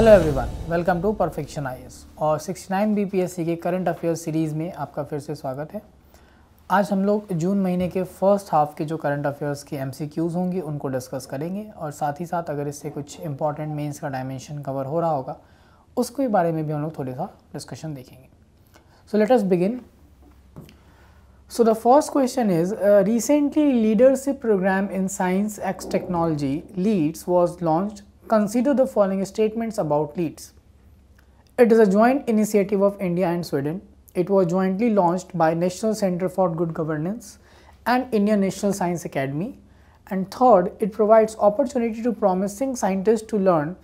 Hello everyone welcome to perfection IAS और 69 BPSC के current affairs series में आपका फिर से स्वागत है। आज हम लोग जून महीने के फ़र्स्ट हाफ़ के जो करंट अफेयर्स की एमसीक्यूज़ होंगे उनको डिस्कस करेंगे और साथ ही साथ अगर इससे कुछ इंपॉर्टेंट मेंस का डायमेंशन कवर हो रहा होगा उसके बारे में भी हम लोग थोड़ा सा डिस्कशन देखेंगे so let us begin the first question is uh, recently leadership program in science X technology leads was launched consider the following statements about LEADS. It is a joint initiative of India and Sweden. It was jointly launched by National Center for Good Governance and Indian National Science Academy. And third, it provides opportunity to promising scientists to learn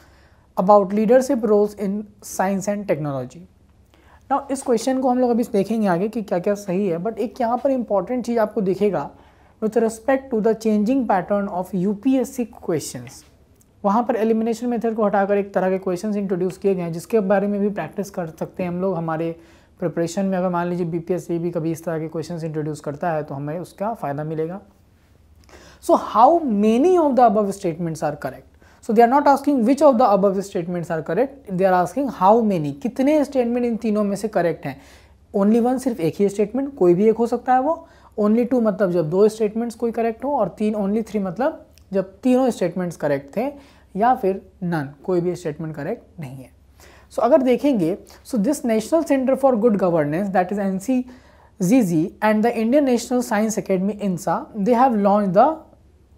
about leadership roles in science and technology. ना इस question को हम लोग अभी देखेंगे आगे कि क्या क्या सही है बट एक यहाँ पर इंपॉर्टेंट चीज़ आपको दिखेगा with respect to the changing pattern of UPSC questions वहाँ पर एलिमिनेशन मेथड को हटाकर एक तरह के क्वेश्चन इंट्रोड्यूस किए गए हैं, जिसके बारे में भी प्रैक्टिस कर सकते हैं हम लोग हमारे प्रिपरेशन में। अगर मान लीजिए बीपीएससी भी कभी इस तरह के क्वेश्चन इंट्रोड्यूस करता है तो हमें उसका फ़ायदा मिलेगा। So how many of the above statements are correct so they are not asking which of the above statements are correct they are asking how many कितने स्टेटमेंट इन तीनों में से करेक्ट हैं। ओनली वन सिर्फ़ एक ही स्टेटमेंट कोई भी एक हो सकता है वो। ओनली टू मतलब जब दो स्टेटमेंट्स कोई करेक्ट हो, और तीन ओनली थ्री मतलब जब तीनों स्टेटमेंट्स करेक्ट थे या फिर नन कोई भी स्टेटमेंट करेक्ट नहीं है। सो so, अगर देखेंगे so this national centre for good governance that is N C G G and the Indian National Science Academy INSA they have launch the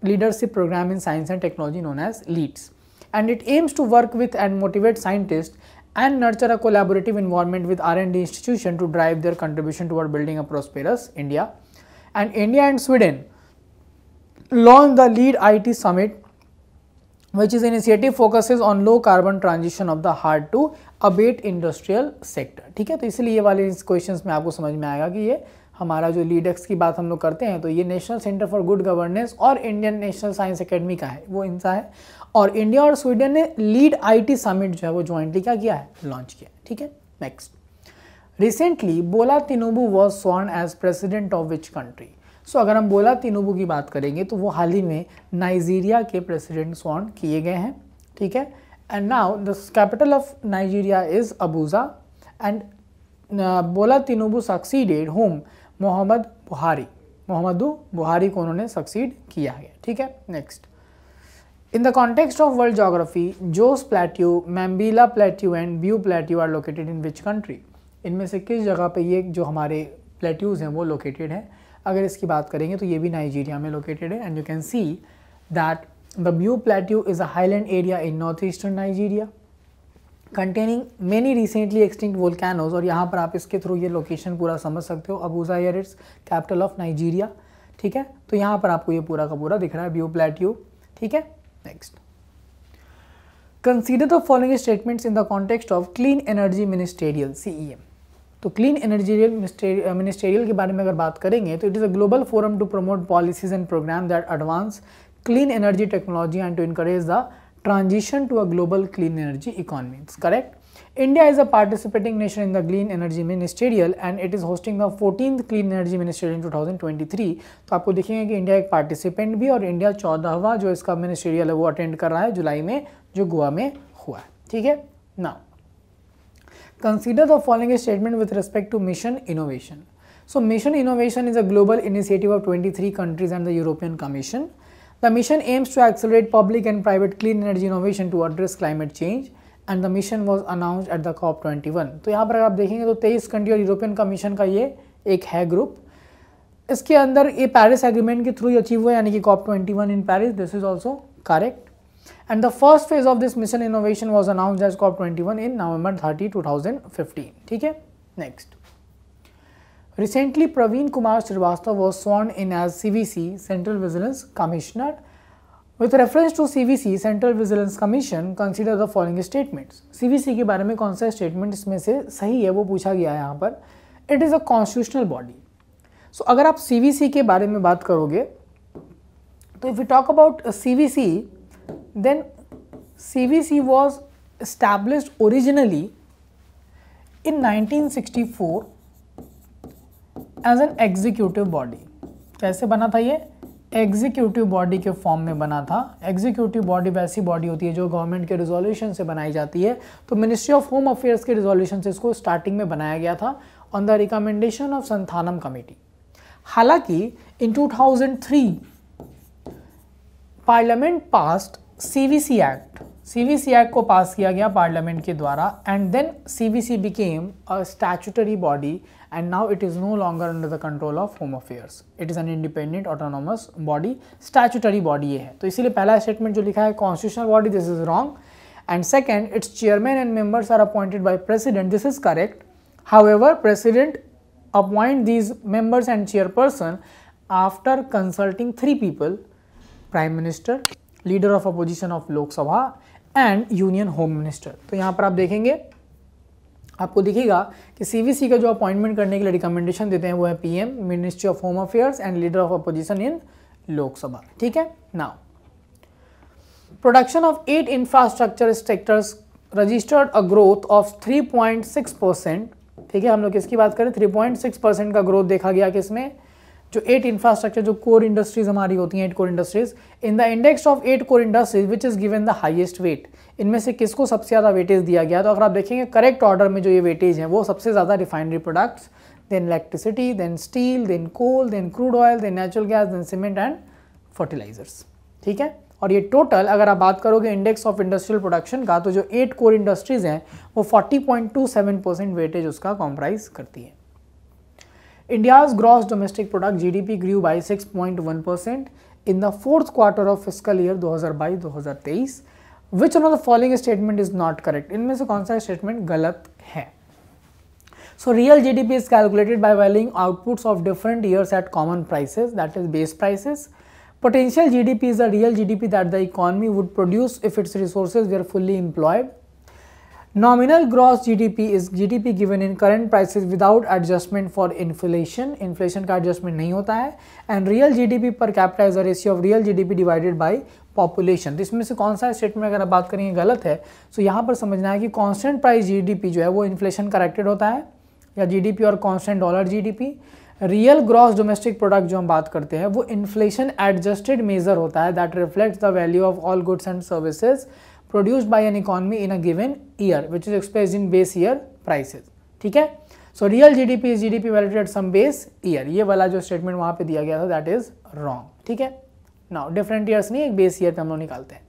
leadership programme in science and technology known as LEADS and it aims to work with and motivate scientist and nurture a collaborative environment with R and institution to drive their contribution toward building a prosperous India and India and Sweden launch the lead I T summit which is initiative focuses on low carbon transition of the hard to abate industrial sector. ठीक है? तो इसलिए ये वाले questions में आपको समझ में आएगा कि ये हमारा जो लीडेक्स की बात हम लोग करते हैं तो ये national centre for good governance और इंडियन नेशनल साइंस एकेडमी का है। वो इनसा है। और इंडिया और स्वीडन ने लीड आईटी समिट जो है वो ज्वाइंटली क्या किया है? लॉन्च किया ठीक है? Next recently Bola Tinubu was sworn as president of which country so अगर हम बोला तिनुबू की बात करेंगे तो वो हाल ही में नाइजीरिया के प्रेसिडेंट स्वॉन किए गए हैं, ठीक है? And now the capital of Nigeria is Abuja and Bola Tinubu succeeded home Mohammad बुहारी। मोहम्मद बुहारी को उन्होंने सक्सीड किया है, ठीक है? Next in the context of world geography Jos Plateau Mambilla Plateau and Biu Plateau are located in which country इनमें से किस जगह पे ये जो हमारे प्लेट्यूज़ हैं, वो लोकेटेड हैं? अगर इसकी बात करेंगे तो ये भी नाइजीरिया में लोकेटेड है and you can see that the Biu Plateau is a highland area in north eastern Nigeria containing many recently extinct volcanoes और यहाँ पर आप इसके थ्रू ये लोकेशन पूरा समझ सकते हो Abuja air it's capital of Nigeria ठीक है? तो यहाँ पर आपको ये पूरा का पूरा दिख रहा है ब्यू प्लेट्यू ठीक है? Next consider the following statements in the context of clean energy ministerial C E M तो क्लीन एनर्जीरियल मिनिस्टेरियल के बारे में अगर बात करेंगे तो it is a global forum to promote policies and programme that advance clean energy technology and to encourage the transition to a global clean energy economy. It's correct. India is a participating nation in the Clean Energy Ministerial and it is hosting the 14th Clean Energy Ministerial in 2023. तो आपको देखेंगे कि India एक participant भी और India चौदहवा जो इसका ministerial है वो अटेंड कर रहा है जुलाई में, जो गोवा में हुआ है ठीक है ना Consider the following statement with respect to mission innovation. So, mission innovation is a global initiative of 23 countries and the European Commission. The mission aims to accelerate public and private clean energy innovation to address climate change and the mission was announced at the COP21. तो यहाँ पर अगर आप देखेंगे तो 23 country और European commission का ये एक है ग्रुप इसके अंदर ये पेरिस एग्रीमेंट के थ्रू अचीव हुआ यानी कि COP 21 in Paris this is also correct and the first phase of this mission innovation was announce as COP twenty one in November thirty two thousand fifteen ठीक है? Next recently Praveen Kumar Srivastava was sworn in as C V C central vigilance commissioner with reference to C V C central vigilance commission consider the following statements C V C के बारे में कौन सा statement इसमें से सही है, वो पूछा गया है यहाँ पर. It is a constitutional body so अगर आप सी वी सी के बारे में बात करोगे तो if you talk about C V C then CVC was established originally in 1964 as an executive body. कैसे बना था ये? एग्जीक्यूटिव बॉडी के फॉर्म में बना था। एग्जीक्यूटिव बॉडी वैसी बॉडी होती है जो गवर्नमेंट के रिजोल्यूशन से बनाई जाती है। तो मिनिस्ट्री ऑफ़ होम अफेयर्स के रिजोल्यूशन से इसको स्टार्टिंग में बनाया गया था on the recommendation of Santhanam committee हालाँकि in 2003 parliament passed C V C act C V C act को पास किया गया पार्लियामेंट के द्वारा and then C V C became a statutory body and now it is no longer under the control of home affairs it is an independent autonomous body statutory body ये है. तो इसीलिए पहला statement जो लिखा है constitutional body this is wrong and second its chairman and members are appointed by president this is correct however president appoint these members and chairperson after consulting three people prime minister of opposition of lok sabha and union home minister तो यहाँ पर आप देखेंगे, आपको दिखेगा कि CVC का जो अपॉइंटमेंट करने के लिए रिकमेंडेशन देते हैं वो है PM ministry of home affairs and leader of opposition in Lok Sabha ठीक है? Now production of eight infrastructure sectors registered a growth of 3.6 percent ठीक है? हम लोग किसकी बात करें? 3.6 परसेंट का ग्रोथ देखा गया किसमें? जो एट इंफ्रास्ट्रक्चर जो कोर इंडस्ट्रीज़ हमारी होती हैं eight core industries in the index of eight core industries which is given the highest weight इनमें से किसको सबसे ज़्यादा वेटेज दिया गया? तो अगर आप देखेंगे करेक्ट ऑर्डर में जो ये वेटेज है, वो सबसे ज़्यादा refinery products then electricity then steel then coal then crude oil then natural gas then cement and fertilisers ठीक है? और ये टोटल अगर आप बात करोगे इंडेक्स ऑफ़ इंडस्ट्रियल प्रोडक्शन का तो जो एट कोर इंडस्ट्रीज़ हैं, वो 40.27 परसेंट वेटेज उसका कॉम्प्राइज करती है। India's gross domestic product GDP grew by 6.1% in the fourth quarter of fiscal year 2022-2023. Which one of the following statement is not correct? इनमें से कौन सा statement गलत है? So real GDP is calculated by valuing outputs of different years at common prices, that is base prices. Potential GDP is the real GDP that the economy would produce if its resources were fully employed. Nominal gross GDP is GDP given in current prices without adjustment for inflation. Inflation का adjustment नहीं होता है and real GDP per capita is a ratio of real GDP divided by population. तो इसमें से कौन सा statement अगर आप बात करेंगे, गलत है तो यहाँ पर समझना है कि कांस्टेंट प्राइस जीडीपी जो है वो इन्फ्लेशन करेक्टेड होता है, या जीडीपी और constant dollar GDP real gross domestic product जो हम बात करते हैं, वो इन्फ्लेशन एडजस्टेड मेजर होता है that reflects the value of all goods and services produced by an economy in a given year, which is expressed in base year prices. ठीक है? So real G is G D at some base year ये वाला जो statement वहाँ पे दिया गया था दैट इज़ रॉन्ग ठीक है? नाउ डिफरेंट ईयर्स नहीं, एक बेस ईयर पे हम लोग निकालते हैं।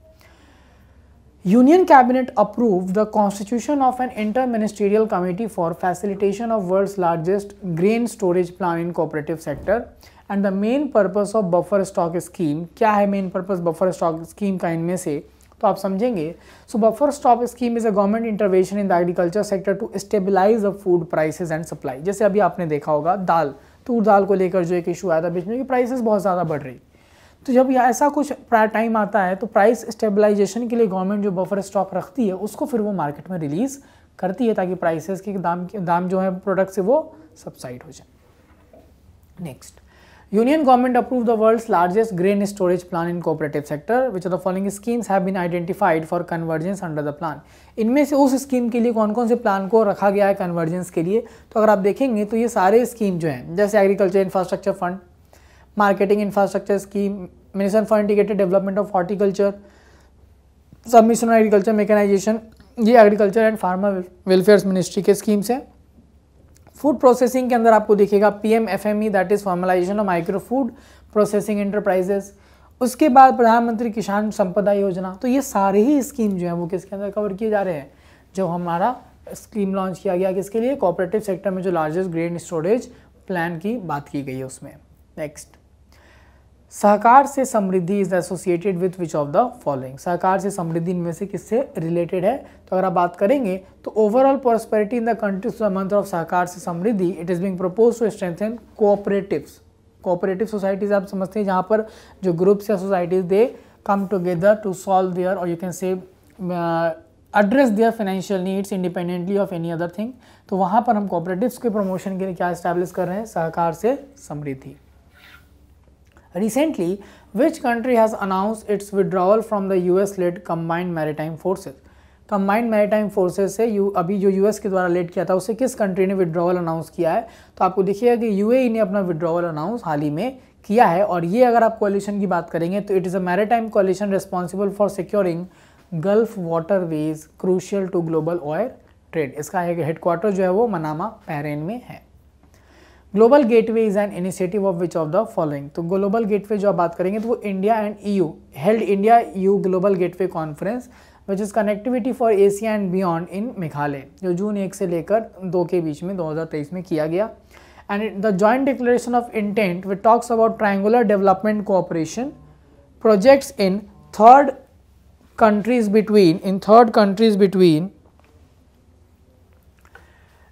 Union cabinet approve the constitution of an inter ministerial committee for facilitation of world largest grain storage plan in cooperative sector and the main purpose of buffer stock scheme क्या है main purpose buffer stock scheme का इनमें से? तो आप समझेंगे। So buffer stop scheme is a government intervention in the agriculture sector to stabilise the food prices and supply जैसे अभी आपने देखा होगा, दाल। तूर दाल को लेकर जो एक इशू आया था बीच में कि प्राइसेस बहुत ज़्यादा बढ़ रही। तो जब ऐसा कुछ टाइम आता है तो प्राइस स्टेबलाइजेशन के लिए गवर्नमेंट जो बफर स्टॉक रखती है, उसको फिर वो मार्केट में रिलीज़ करती है ताकि प्राइसेस के दाम दाम जो है प्रोडक्ट से वो सबसाइड हो जाए। Next Union government approved the world's largest grain storage plant in cooperative sector. Which of the following schemes have been identified for convergence under the plan? इनमें से उस स्कीम के लिए कौन कौन से प्लान को रखा गया है कन्वर्जेंस के लिए तो अगर आप देखेंगे तो ये सारे स्कीम जो हैं, जैसे agriculture infrastructure fund marketing infrastructure scheme mission for integrated development of horticulture submission of agriculture mechanisation ये agriculture and farmer welfare ministry के स्कीम्स हैं फ़ूड प्रोसेसिंग के अंदर आपको दिखेगा P M F M E that is formalisation of micro food processing enterprises उसके बाद प्रधानमंत्री किसान संपदा योजना। तो ये सारे ही स्कीम जो है, वो किसके अंदर कवर किए जा रहे हैं? जो हमारा स्कीम लॉन्च किया गया किसके लिए? कोऑपरेटिव सेक्टर में जो लार्जेस्ट ग्रेन स्टोरेज प्लान की बात की गई है उसमें। Next Sahkar se Samriddhi is associated with which of the following Sahkar se Samriddhi इनमें से किससे रिलेटेड है? तो अगर आप बात करेंगे तो overall prosperity in the country month of Sahkar से Samriddhi it is being propose to strengthen cooperatives cooperative societies आप समझते हैं, जहाँ पर जो ग्रुप्स या societies they come together to solve their और you can say address their financial needs independently of any other thing तो वहाँ पर हम कोऑपरेटिव्स के प्रमोशन के लिए क्या इस्टेब्लिश कर रहे हैं? सहकार से Samriddhi. Recently, which country has announced its withdrawal from the US-led combined maritime forces? Combined maritime forces से यू अभी जो यूएस के द्वारा लेट किया था उसे किस कंट्री ने विड्रॉवल अनाउंस किया है? तो आपको देखिएगा कि यूएई ने अपना विड्रॉवल अनाउंस हाल ही में किया है। और ये अगर आप कोलिशन की बात करेंगे तो it is a maritime coalition responsible for securing gulf waterways crucial to global oil trade इसका हेडक्वार्टर जो है वो मनामा पैरेन में है। Global gateway is an initiative of which of the following तो ग्लोबल गेटवे जो आप बात करेंगे तो वो India and EU held India EU global gateway conference which is connectivity for Asia and beyond in Meghalaya जो जून एक से लेकर दो के बीच में 2023 में किया गया and the joint declaration of intent which talks about triangular development cooperation projects in third countries between, in third countries between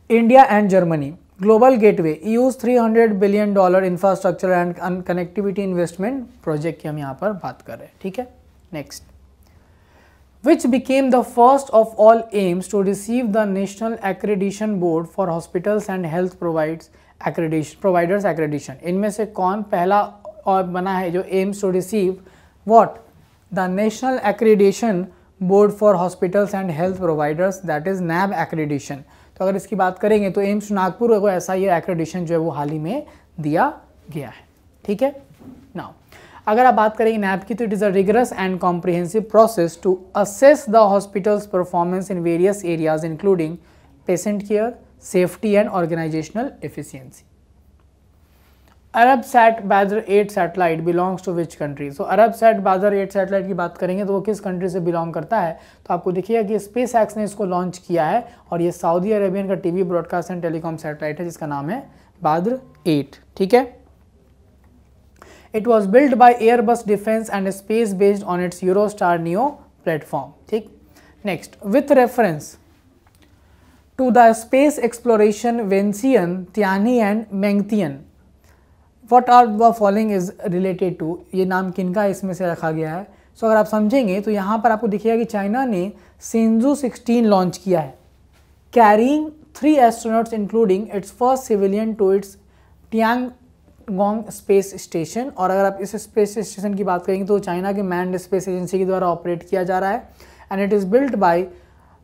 India and Germany. Global gateway use 300 billion dollar infrastructure and connectivity investment project की हम यहाँ पर बात कर रहे हैं, ठीक है? Next which became the first of all AIIMS to receive the national accreditation board for hospitals and health provides accreditation providers accreditation इनमें से कौन पहला और बना है जो AIIMS to receive what the national accreditation board for hospitals and health providers that is NABH accreditation तो अगर इसकी बात करेंगे तो एम्स नागपुर को ऐसा ये एक्रेडिशन जो है वो हाल ही में दिया गया है। ठीक है? नाउ अगर आप बात करेंगे नैप की तो it is a rigorous and comprehensive process to assess the hospitals performance in various areas including patient care safety and organisational efficiency Arabsat Badr eight satellite belongs to which country so Arabsat Badr eight satellite की बात करेंगे तो वो किस country से belong करता है? तो आपको देखिएगा कि स्पेस एक्स ने इसको लॉन्च किया है और ये सऊदी अरेबियन का TV broadcast and telecom satellite है, जिसका नाम है बादर एट ठीक है? It was build by Airbus defence and space based on its Eurostar Neo platform ठीक? Next with reference to the space exploration Wentian and Mengtian what are the following is related to ये नाम किनका इसमें से रखा गया है? सो so, अगर आप समझेंगे तो यहाँ पर आपको दिखेगा कि चाइना ने सेंजू 16 लॉन्च किया है carrying three astronauts including its first civilian to its Tiangong space station और अगर आप इस स्पेस स्टेशन की बात करेंगे तो चाइना के मैंड स्पेस एजेंसी के द्वारा ऑपरेट किया जा रहा है and it is built by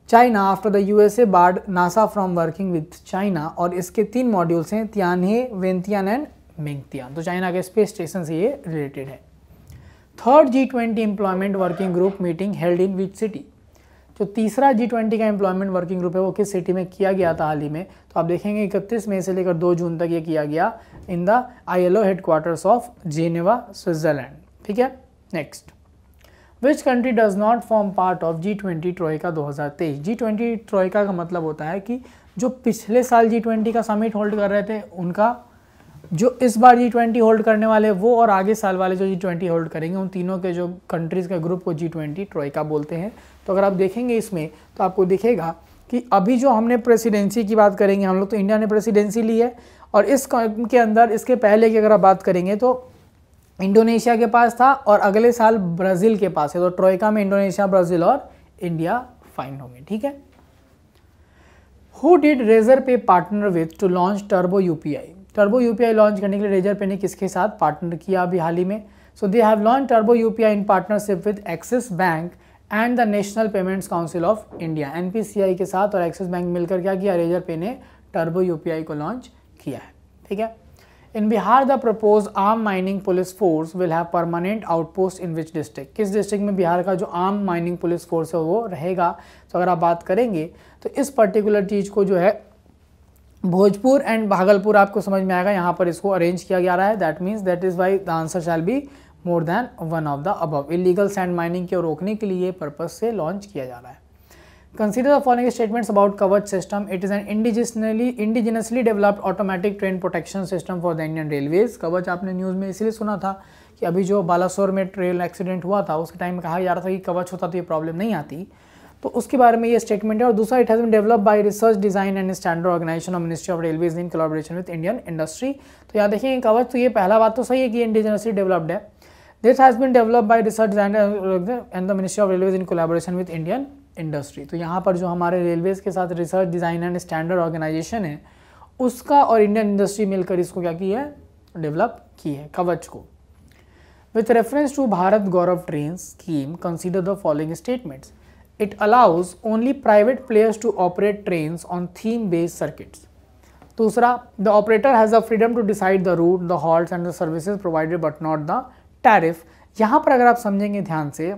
China after the U S A barred NASA from working with China और इसके तीन मॉड्यूल्स हैं त्यानहे वेंतियान एंड मेंगतियान तो चाइना के स्पेस स्टेशन से ये रिलेटेड है। Third G twenty employment working group meeting held in which city जो तीसरा जी ट्वेंटी का एम्प्लॉयमेंट वर्किंग ग्रुप है, वो किस सिटी में किया गया था हाल ही में? तो आप देखेंगे इकतीस मई से लेकर दो जून तक ये किया गया in the I L O headquarters of Geneva Switzerland ठीक है? Next which country does not form part of G twenty troika दो हज़ार तेईस? जी ट्वेंटी ट्रोइका का मतलब होता है कि जो पिछले साल जी ट्वेंटी का समिट होल्ड कर रहे थे, उनका जो इस बार जी ट्वेंटी होल्ड करने वाले वो और आगे साल वाले जो जी ट्वेंटी होल्ड करेंगे, उन तीनों के जो कंट्रीज़ के ग्रुप को जी ट्वेंटी ट्रोइका बोलते हैं। तो अगर आप देखेंगे इसमें तो आपको दिखेगा कि अभी जो हमने प्रेसिडेंसी की बात करेंगे, हम लोग तो इंडिया ने प्रेसिडेंसी ली है, और इस के अंदर, इसके पहले की अगर आप बात करेंगे तो इंडोनेशिया के पास था और अगले साल ब्राज़ील के पास है। तो ट्रोइका में इंडोनेशिया ब्राज़ील और इंडिया फाइन होंगे, ठीक है? Who did Razorpay partner with to launch turbo UPI turbo UPI launch करने के लिए रेजर पे ने किसके साथ पार्टनर किया अभी हाल ही में? So they have launch turbo UPI in partnership with Axis bank and the national payments council of India NPCI के साथ और एक्सिस बैंक मिलकर क्या किया? रेजर पे ने टर्बो यूपीआई को लॉन्च किया है। ठीक है? In Bihar the propose arm mining police force will have permanent outpost in which district किस डिस्ट्रिक्ट में बिहार का जो आर्म माइनिंग पुलिस फोर्स है वो रहेगा? तो अगर आप बात करेंगे तो इस पर्टिकुलर चीज़ को जो है भोजपुर एंड भागलपुर आपको समझ में आएगा, यहाँ पर इसको अरेंज किया जा रहा है। That means that is why the answer shall be more than one of the above illegal sand mining को रोकने के लिए पर्पज से लॉन्च किया जा रहा है। Consider the following statements about Kavach system it is an indigenly indigenously developed automatic train protection system for the Indian railways Kavach आपने न्यूज़ में इसलिए सुना था कि अभी जो बालासोर में ट्रेन एक्सीडेंट हुआ था, उसके टाइम में कहा जा रहा था कि कवच होता तो ये प्रॉब्लम नहीं आती। तो उसके बारे में ये स्टेटमेंट है और दूसरा it has been develop by research design and standard organisation of ministry of railways in collaboration with Indian industry तो यहाँ देखिए कवच तो ये पहला बात तो सही है कि इंडिजिनसली डेवलप्ड है this has been develop by research design and the ministry of railways in collaboration with Indian industry तो यहाँ पर जो हमारे रेलवेज के साथ research design and standard organisation है, उसका और इंडियन इंडस्ट्री मिलकर इसको क्या की है? डेवलप की है कवच को। With reference to Bharat Gaurav train scheme consider the following statements It allows only private players to operate trains on theme-based circuits. दूसरा the operator has the freedom to decide the route the halt and the services provided but not the tariff यहाँ पर अगर आप समझेंगे ध्यान से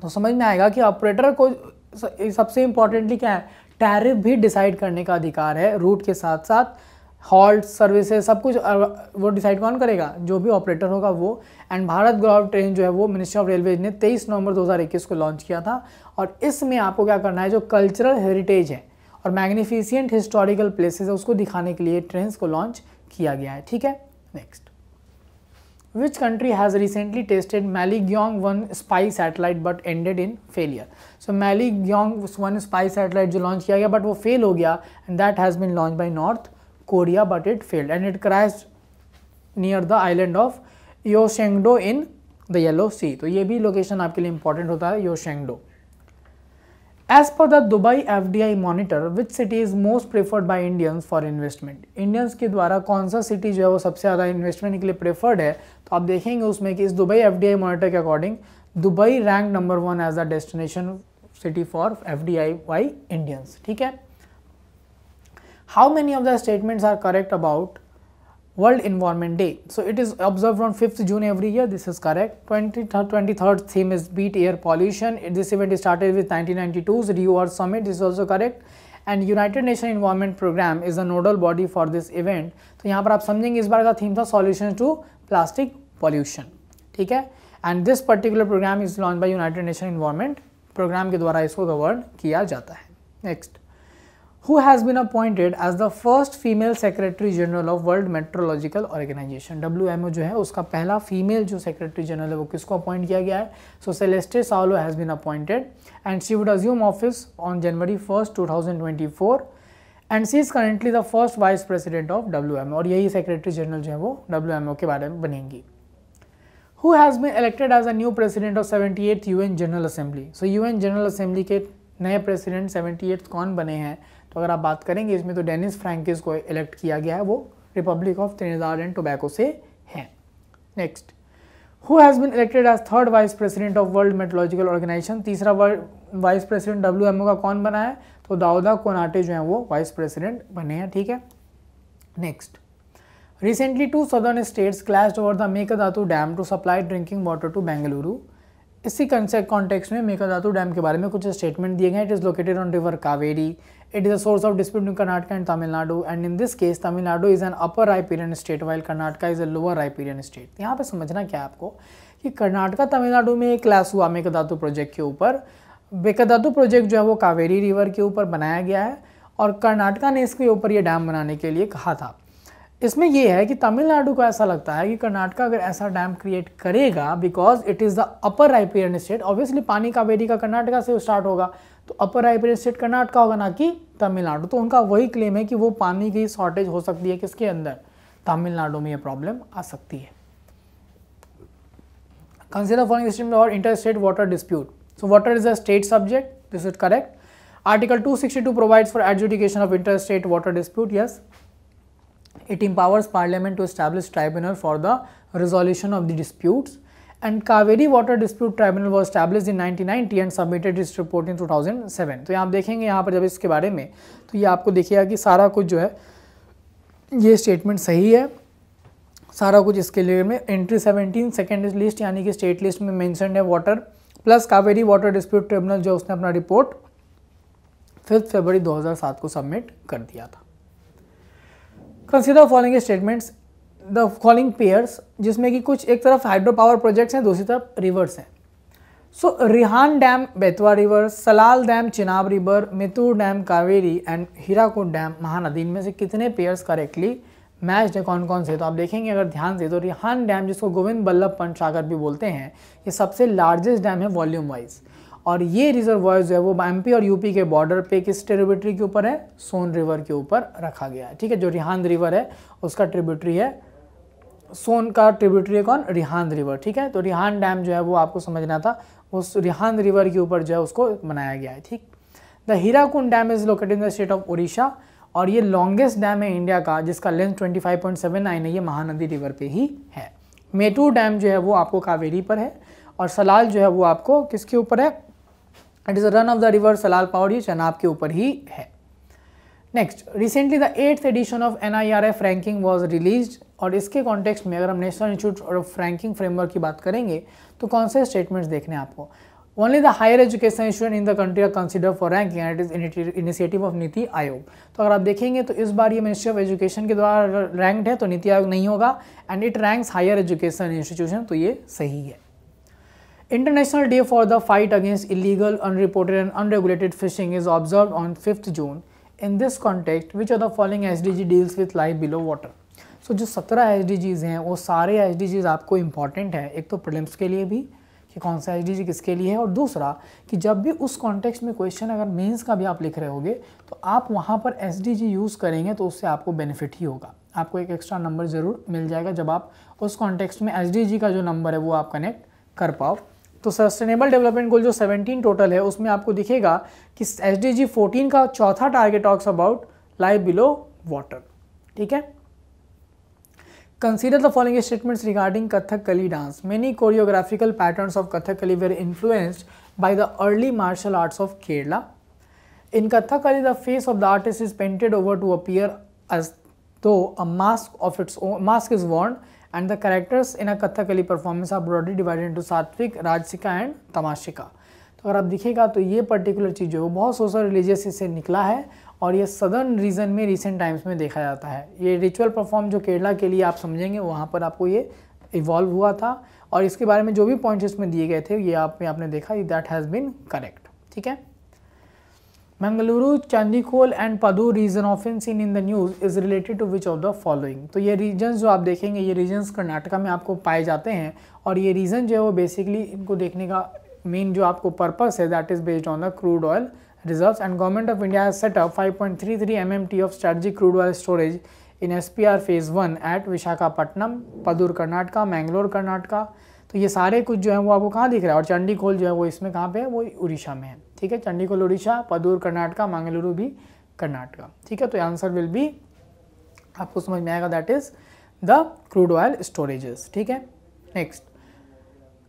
तो समझ में आएगा कि ऑपरेटर को सबसे इंपॉर्टेंटली क्या है टैरिफ भी डिसाइड करने का अधिकार है रूट के साथ साथ हॉल्ट, सर्विसेज़, सब कुछ वो डिसाइड कौन करेगा? जो भी ऑपरेटर होगा वो। एंड भारत गौरव ट्रेन जो है वो मिनिस्ट्री ऑफ़ रेलवे ने 23 नवंबर 2021 को लॉन्च किया था। और इसमें आपको क्या करना है? जो कल्चरल हेरिटेज है और मैग्निफिशियंट हिस्टोरिकल प्लेसेस है, उसको दिखाने के लिए ट्रेन को लॉन्च किया गया है। ठीक है? Next which country has recently tested Malligyong one spy satellite but ended in failure so Malligyong one spy satellite जो लॉन्च किया गया बट वो फेल हो गया and that has been launch by North Korea but it failed and it crash near the island of Eocheongdo in the Yellow Sea तो ये भी location आपके लिए इंपॉर्टेंट होता है Eocheongdo as per the Dubai F D I monitor which city is most preferred by Indians for investment Indians के द्वारा कौन सा सिटी जो है वो सबसे ज़्यादा इन्वेस्टमेंट के लिए प्रेफर्ड है? तो आप देखेंगे उसमें कि इस Dubai F D I monitor के according Dubai rank number one as the destination city for F D I by Indians ठीक है? How many of the statements are correct about World Environment Day. So it is observed on 5th June every year. This is correct. 23rd, 23rd theme is beat air pollution. This event started with 1992's Rio Earth Summit. This is also correct. And United Nation environment programme is the nodal body for this event तो यहाँ पर आप समझेंगे इस बार का theme था solution to plastic pollution ठीक है and this particular programme is launch by United Nation environment programme के द्वारा इसको गवर्न किया जाता है next who has been appointed as the first female secretary general of world meteorological organization wmo जो है उसका पहला फीमेल जो सेक्रेटरी जनरल है वो किसको अपॉइंट किया गया है so Celeste Saulo has been appointed and she would assume office on January first 2024 and she is currently the first vice president of W और यही सेक्रेटरी जनरल जो है वो WMO के बारे में बनेंगी who has been elected as a new president of 78th UN General Assembly. So UN General Assembly के नए प्रेसिडेंट 78th कौन बने हैं तो अगर आप बात करेंगे, इसमें तो डेनिस फ्रैंकिस को इलेक्ट किया गया है, वो republic of Trinidad and Tobago से है। Next who has been elected as third vice president of world meteorological organisation तीसरा वाइस प्रेसिडेंट डब्ल्यूएमओ का कौन बना है? तो दाऊदा कोनाटे जो है, वो वाइस प्रेसिडेंट बने हैं, ठीक है? Next recently two southern states clash over the Mekedatu dam to supply drinking water to Bengaluru इसी कॉन्टेक्स्ट में मेकदातु डैम के बारे में कुछ स्टेटमेंट दिए गए it is located on river Kaveri It is a source of dispute in Karnataka and Tamil Nadu. And in this case, Tamil Nadu is an upper riparian state, while Karnataka is a lower riparian state. यहाँ पे समझना क्या आपको? कि कर्नाटका तमिलनाडु में एक class हुआ मेकदातु project के ऊपर मेकदातु प्रोजेक्ट जो है वो कावेरी रिवर के ऊपर बनाया गया है, और कर्नाटका ने इसके ऊपर ये डैम बनाने के लिए कहा था। इसमें यह है कि तमिलनाडु को ऐसा लगता है कि कर्नाटका अगर ऐसा डैम क्रिएट करेगा because it is the upper riparian state obviously पानी कावेरी का कर्नाटका से स्टार्ट होगा। तो अपर राइपेरियन स्टेट कर्नाटका होगा ना कि तमिलनाडु। तो उनका वही क्लेम है कि वो पानी की शॉर्टेज हो सकती है किसके अंदर? तमिलनाडु में ये प्रॉब्लम आ सकती है। कंसिडर फॉलोइंग सिस्टम और inter state water dispute so water is a state subject this is correct article 262 provides for adjudication of interstate water dispute, yes. It empowers Parliament to establish tribunal for the resolution of the disputes. And Kaveri Water Dispute Tribunal was established in 1990 and submitted its report in 2007. तो यहाँ आप देखेंगे यहाँ पर जब इसके बारे में तो ये आपको देखिएगा कि सारा कुछ जो है, ये स्टेटमेंट सही है। सारा कुछ इसके लिए में एंट्री 17 सेकेंड लिस्ट यानी कि स्टेट लिस्ट में मैंशन है water plus Kaveri water dispute tribunal जो उसने अपना रिपोर्ट फिफ्थ फरवरी 2007 को सबमिट कर दिया था। Consider following statements the following pairs जिसमें कि कुछ एक तरफ़ हाइड्रो पावर प्रोजेक्ट्स हैं, दूसरी तरफ़ रिवर्स हैं। So Rihand dam Betwa river Salal dam Chenab river Mettur dam Kaveri and Hirakud dam Mahanadi इनमें से कितने पेयर्स करेक्टली मैच है कौन कौन से? तो आप देखेंगे, अगर ध्यान से तो रिहान डैम जिसको गोविंद बल्लभ पंत सागर भी बोलते हैं, ये सबसे लार्जेस्ट डैम है वॉल्यूम वाइज और ये रिजर्वायर जो है, वो एमपी और यूपी के बॉर्डर पे किस ट्रिब्यूटरी के ऊपर है? सोन रिवर के ऊपर रखा गया है। ठीक है, जो रिहान रिवर है, उसका ट्रिब्यूटरी है सोन का ट्रिब्यूटरी कौन? रिहान रिवर ठीक है? तो रिहान डैम जो है वो आपको समझना था, उस रिहान रिवर के ऊपर जो है उसको बनाया गया है, ठीक? The Hirakud dam is located in the state of Orissa और ये लॉन्गेस्ट डैम है इंडिया का, जिसका लेंथ 25.79 है, ये महानदी रिवर पे ही है। मेटू डैम जो है वो आपको कावेरी पर है और सलाल जो है वो आपको किसके ऊपर है? It is run of the river Salal power ये चनाब के ऊपर ही है। Next recently the eighth edition of N I R F ranking was release और इसके कॉन्टेक्स्ट में अगर हम national institute of ranking framework की बात करेंगे तो कौन से स्टेटमेंट्स देखने आपको? Only the higher education institute in the country are consider for ranking and it is initiative of NITI Aayog तो अगर आप देखेंगे तो इस बार ये मिनिस्ट्री ऑफ़ एजुकेशन के द्वारा रैंक्ड है तो नीति आयोग नहीं होगा and it ranks higher education institution तो ये सही है। International day for the fight against illegal unreported and unregulated fishing is observe on fifth June in this context which are the following S D G deals with life below water so जो सत्रह S हैं, वो सारे S आपको important है। एक तो prelims के लिए भी, कि कौन सा एच डी जी किसके लिए है, और दूसरा, कि जब भी उस कॉन्टेक्स्ट में क्वेश्चन अगर मेंस का भी आप लिख रहे होगे तो आप वहाँ पर एस यूज़ करेंगे तो उससे आपको बेनिफिट ही होगा। आपको एक एक्स्ट्रा नंबर ज़रूर मिल जाएगा जब आप उस कॉन्टेक्स्ट में जी का जो नंबर है, वो आप कनेक्ट कर पाओ। तो सस्टेनेबल डेवलपमेंट गोल जो 17 टोटल है, उसमें आपको दिखेगा कि एस डी जी फोर्टीन का चौथा target talks about life below water ठीक है? Consider the following statements regarding Kathakali dance. Many choreographical patterns of Kathakali were influenced by the early martial arts of Kerala. In Kathakali, the face of the artist is painted over to appear as though a mask of its own mask is worn and the characters in a Kathakali performance are broadly divided into Satvik, Rajsika and Tamashika. तो अगर आप दिखेगा तो ये particular चीज़ जो है, वो बहुत सोशल रिलीजियस से निकला है और ये सदर्न रीजन में रिसेंट टाइम्स में देखा जाता है। ये रिचुअल परफॉर्म जो केरला के लिए आप समझेंगे, वहाँ पर आपको ये इवॉल्व हुआ था और इसके बारे में जो भी पॉइंट्स इसमें दिए गए थे, ये आप में आपने देखा दैट हैज़ बिन करेक्ट ठीक है? Mangaluru Chandikhol and Padur region of in seen in the news is related to which of the following तो ये रीजन जो आप देखेंगे, ये रीजन्स कर्नाटका में आपको पाए जाते हैं और ये रीज़न जो है, वो बेसिकली इनको देखने का मेन जो आपको पर्पस है that is based on the crude oil reserves. And government of India has set up 5.33 MMT of strategic crude oil storage in SPR phase 1 at Visakhapatnam Padur Karnataka Mangalore Karnataka तो ये सारे कुछ जो है वो आपको कहाँ दिख रहा है? और चंडीखोल जो है वो इसमें कहाँ पे है? वो उड़ीसा में है। ठीक है? चंडीखोल, उड़ीसा पदूर कर्नाटका मंगलुरु भी कर्नाटका ठीक है? तो आंसर विल बी आपको समझ में आएगा that is the crude oil storages ठीक है? Next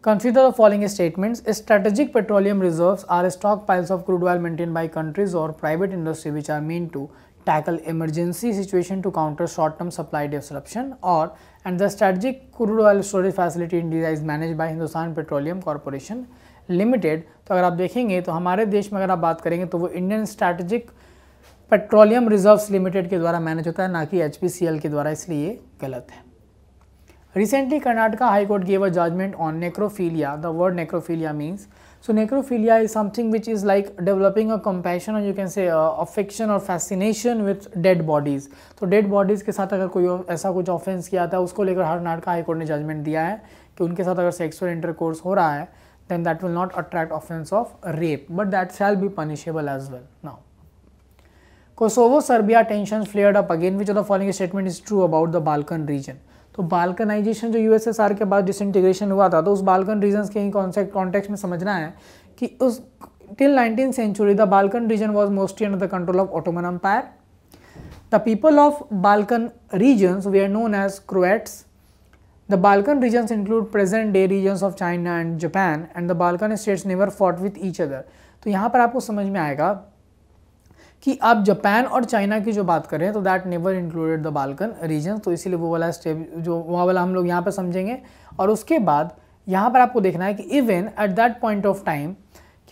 Consider the following statements. Strategic petroleum reserves are stockpiles of crude oil maintained by countries or private industry which are meant to tackle emergency situation to counter short-term supply disruption or and the strategic crude oil storage facility in India is managed by Hindustan Petroleum Corporation Limited. तो अगर आप देखेंगे तो हमारे देश में अगर आप बात करेंगे तो वो Indian strategic petroleum reserves limited के द्वारा मैनेज होता है ना कि एच के द्वारा इसलिए गलत है Recently, Karnataka High Court gave a judgment on necrophilia. The word necrophilia means so necrophilia is something which is like developing a compassion or you can say uh, affection or fascination with dead bodies. तो dead bodies के साथ अगर कोई ऐसा कुछ offence किया था उसको लेकर कर्नाटका हाई कोर्ट ने जजमेंट दिया है कि उनके साथ अगर सेक्सुअल इंटरकोर्स हो रहा है then that will not attract offense of rape but that shall be punishable as well now kosovo serbia tensions flared up again which of the following statement is true about the balkan region तो balkanisation जो USSR के बाद disintegration हुआ था तो उस Balkan reason के ही concept context में समझना है कि उस till nineteen century the Balkan region was mostly under the control of Ottoman empire the people of Balkan regions we are known as Croats the Balkan regions include present day regions of China and Japan and the Balkan states never fought with each other तो यहाँ पर आपको समझ में आएगा कि आप Japan और चाइना की जो बात करें तो that never included the Balkan region तो इसीलिए वो वाला स्टेप जो वहाँ वाला हम लोग यहाँ पर समझेंगे। और उसके बाद यहाँ पर आपको देखना है कि even at that point of time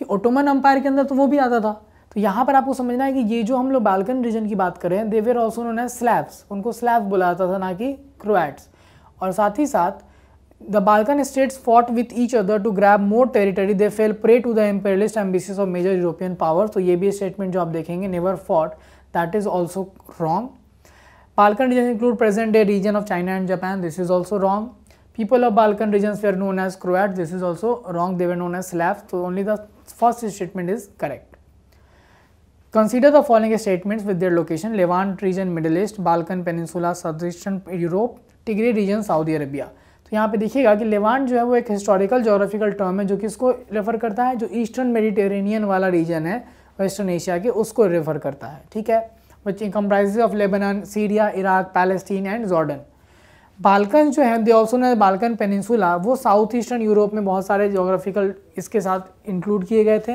कि ओटोमन अम्पायर के अंदर तो वो भी आता था। तो यहाँ पर आपको समझना है कि ये जो हम लोग बाल्कन रीजन की बात करें they were also as Slavs उनको स्लैब बुलाता था, ना कि क्रोएट्स और साथ ही साथ The Balkan states fought with each other to grab more territory. They fell prey to the imperialist ambitions of major European powers. तो ये भी statement जो आप देखेंगे never fought that is also wrong. Balkan regions include present day region of China and Japan. This is also wrong. People of Balkan regions were known as Croats. This is also wrong. They were known as Slavs. So only the first statement is correct. Consider the following statements with their location. Levant region, Middle East, Balkan Peninsula, Southeastern Europe, Tigray region, Saudi Arabia. तो यहाँ पे देखिएगा कि Levant जो है वो एक historical geographical term है जो कि इसको रेफर करता है, जो ईस्टर्न मेडिटेरेनियन वाला रीजन है वेस्टर्न एशिया के, उसको रेफर करता है, ठीक है? Which comprise of Lebanon Syria Iraq Palestine and Jordan Balkan जो है दे ऑल्सो ने बाल्कन पेनिनसुला वो साउथ ईस्टर्न यूरोप में बहुत सारे जोग्राफिकल इसके साथ इंक्लूड किए गए थे।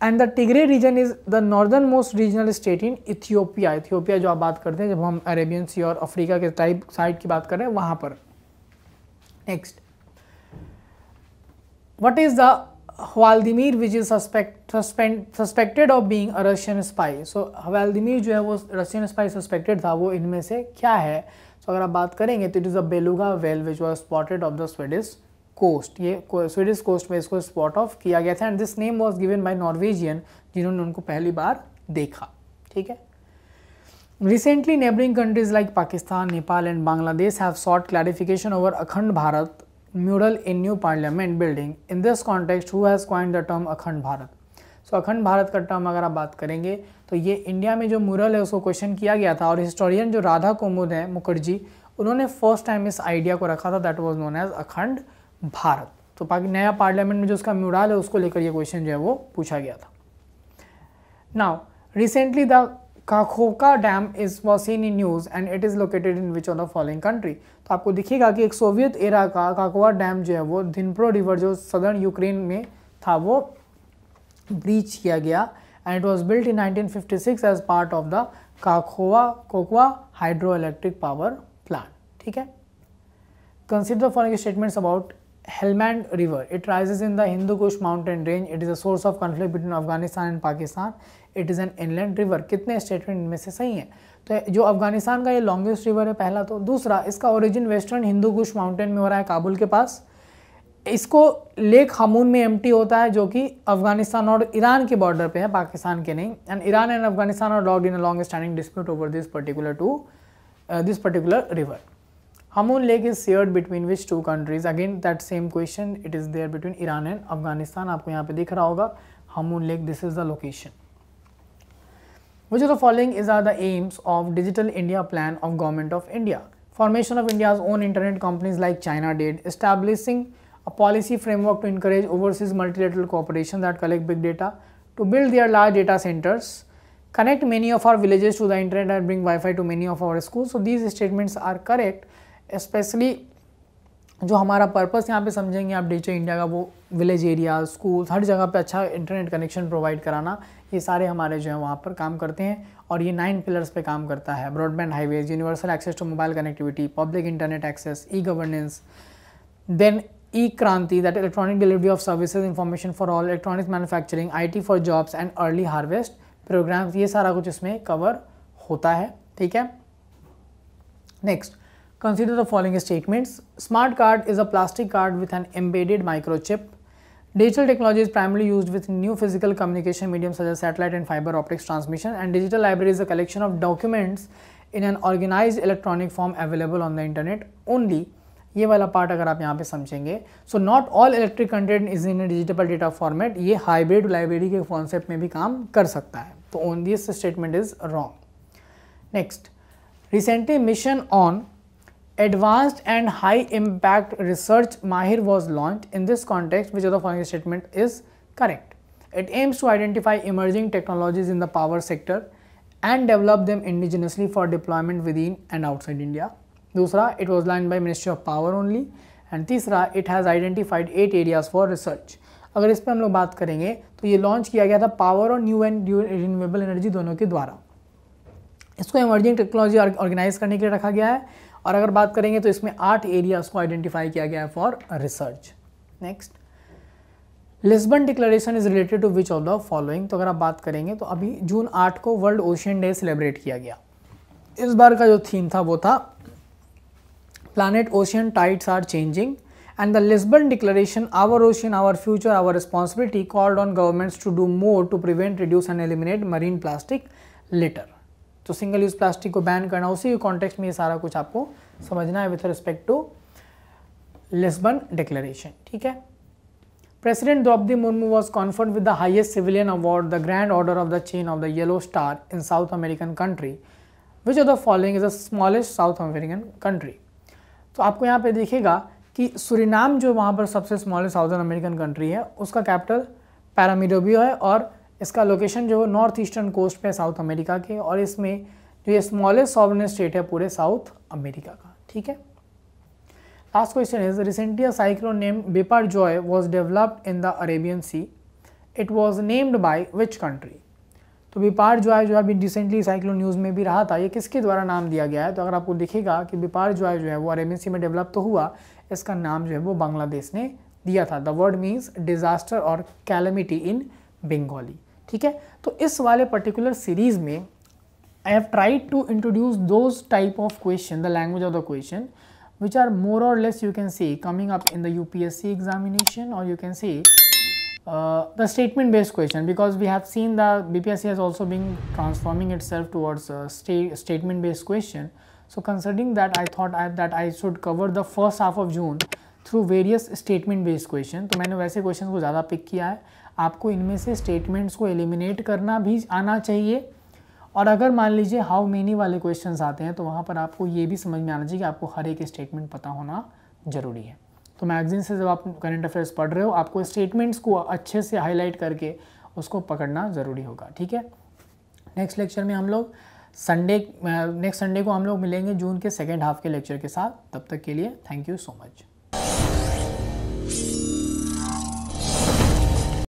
And the Tigray region is the northern most regional state in Ethiopia Ethiopia जो आप बात करते हैं, जब हम अरेबियन सी और अफ्रीका के टाइप साइड की बात कर रहे हैं, वहाँ पर। Next what is the Hvaldimir which is suspected of a Russian spy so Hvaldimir जो है वो रशियन स्पाई सस्पेक्टेड था, वो इनमें से क्या है? तो अगर आप बात करेंगे तो it is a beluga whale which was spotted off the Swedish coast ये स्वीडिश कोस्ट में इसको स्पॉट ऑफ़ किया गया था and this name was given by Norwegian जिन्होंने उनको पहली बार देखा। ठीक है? Recently neighbouring countries like Pakistan Nepal and Bangladesh have sought clarification over Akhand Bharat mural in new parliament building in this context who has coined the term Akhand Bharat so Akhand Bharat का term अगर आप बात करेंगे तो ये India में जो mural है, उसको क्वेश्चन किया गया था और हिस्टोरियन जो राधा कोमुद है, मुखर्जी, उन्होंने फ़र्स्ट टाइम इस आइडिया को रखा था दैट वॉज़ नोन एज अखंड भारत तो पाकि नया पार्लियामेंट में जो उसका म्यूराल है, उसको लेकर ये क्वेश्चन जो है, वो पूछा गया था। Now recently the Kakhovka dam is was seen in news and it is located in which of the following country तो आपको दिखेगा कि एक सोवियत एरा का काकोवा डैम जो है वो धिनप्रो रिवर जो सदर्न यूक्रेन में था, वो ब्रीच किया गया and it was built in 1956 as part of the Kakhovka Kakhovka hydro electric power plant ठीक है? Consider following statements about Helmand River. It rises in the Hindu Kush mountain range. It is a source of conflict between Afghanistan and Pakistan. It is an inland river. कितने statement इनमें से सही हैं तो जो अफ़गानिस्तान का ये लॉन्गेस्ट रिवर है पहला तो दूसरा, इसका origin western Hindu Kush mountain में हो रहा है काबुल के पास इसको लेक हमून में एम्प्टी होता है, जो कि अफ़गानिस्तान और ईरान के बॉर्डर पे है पाकिस्तान के नहीं एंड ईरान एंड अफ़गानिस्तान और long in a long standing dispute over this particular to this particular river Hamun Lake is shared between which two countries? Again, that same question. It is there between Iran and Afghanistan. आपको यहाँ पे दिख रहा होगा Hamun Lake. This is the location. Which of the following is are the aims of Digital India Plan of Government of India? Formation of India's own internet companies like China did, establishing a policy framework to encourage overseas multilateral cooperation that collect big data, to build their large data centers, connect many of our villages to the internet and bring Wi-Fi to many of our schools. So these statements are correct. Specially जो हमारा purpose यहाँ पे समझेंगे आप digital India का, वो village area school हर जगह पे अच्छा इंटरनेट कनेक्शन प्रोवाइड कराना, ये सारे हमारे जो है वहाँ पर काम करते हैं और ये नाइन पिलर्स पे काम करता है। Broadband highways universal access to mobile connectivity public internet access e governance then e Kranti that electronic delivery of services information for all electronic manufacturing I for jobs and early harvest programmes ये सारा कुछ इसमें cover होता है। ठीक है? Next Consider the following statements. Smart card is a plastic card with an embedded microchip. Digital technology is primarily used with new physical communication mediums such as satellite and fiber optics transmission and digital library is a collection of documents in an organized electronic form available on the internet only. ये वाला part अगर आप यहाँ पे समझेंगे so not all electric content is in digital data format ये hybrid library के concept में भी काम कर सकता है तो on this statement is wrong next recently mission on Advanced and high impact research Mahir was launched. In this context, which of the following statement is correct? It aims to identify emerging technologies in the power sector and develop them indigenously for deployment within and outside India. दूसरा, it was launched by Ministry of Power only. And तीसरा, it has identified eight areas for research. अगर इस पर हम लोग बात करेंगे तो ये लॉन्च किया गया था पावर और न्यू एंड रिन्यूएबल एनर्जी दोनों के द्वारा इसको इमर्जिंग टेक्नोलॉजी ऑर्गेनाइज करने के लिए रखा गया है और अगर बात करेंगे तो इसमें आठ एरियाज़ को आइडेंटिफाई किया गया है for research next Lisbon declaration is related to which of the following तो अगर आप बात करेंगे तो अभी जून आठ को वर्ल्ड ओशियन डे सेलिब्रेट किया गया। इस बार का जो थीम था वो था planet ocean tides are changing and the Lisbon declaration our ocean our future our responsibility called on governments to do more to prevent reduce and eliminate marine plastic litter तो single use plastic को ban करना, उसी context में ये सारा कुछ आपको समझना है with respect to Lisbon declaration ठीक है? President Droupadi Murmu was conferred with the highest civilian award the grand order of the chain of the yellow star in South American country which of the following is the smallest South American country तो आपको यहाँ पे देखेगा कि Suriname जो वहाँ पर सबसे स्मॉलेस्ट साउथर्न अमेरिकन कंट्री है, उसका कैपिटल पैरामीडोबियो है और इसका लोकेशन जो है नॉर्थ ईस्टर्न कोस्ट पे साउथ अमेरिका के, और इसमें जो ये स्मॉलेस्ट सॉवरन स्टेट है पूरे साउथ अमेरिका का, ठीक है? Last question is recently cyclone name Biparjoy was developed in the Arabian sea it was named by which country तो बिपार जो है जो अभी रिसेंटली साइक्लोन न्यूज़ में भी रहा था, ये किसके द्वारा नाम दिया गया है? तो अगर आपको दिखेगा कि बिपार जॉय जो है वो अरेबियन सी में डेवलप तो हुआ, इसका नाम जो है वो बांग्लादेश ने दिया था। द वर्ड मीन्स डिज़ास्टर और कैलमिटी इन बंगाली ठीक है तो इस वाले पर्टिकुलर सीरीज़ में I have tried to introduce those type of question the language of the question which are more or less you can see coming up in the UPSC examination or you can see uh, the statement based question because we have seen the BPSC has also been transforming itself towards a state statement based question. So considering that I thought I, that I should cover the first half of June through various statement based question. तो मैंने वैसे question को ज़्यादा pick किया है आपको इनमें से स्टेटमेंट्स को एलिमिनेट करना भी आना चाहिए। और अगर मान लीजिए हाउ मेनी वाले क्वेश्चन आते हैं तो वहाँ पर आपको ये भी समझ में आना चाहिए कि आपको हर एक स्टेटमेंट पता होना ज़रूरी है। तो मैगजीन से जब आप करंट अफेयर्स पढ़ रहे हो, आपको स्टेटमेंट्स को अच्छे से हाईलाइट करके उसको पकड़ना ज़रूरी होगा, ठीक है? नेक्स्ट लेक्चर में हम लोग संडे नेक्स्ट संडे को हम लोग मिलेंगे जून के सेकेंड हाफ़ के लेक्चर के साथ। तब तक के लिए थैंक यू सो मच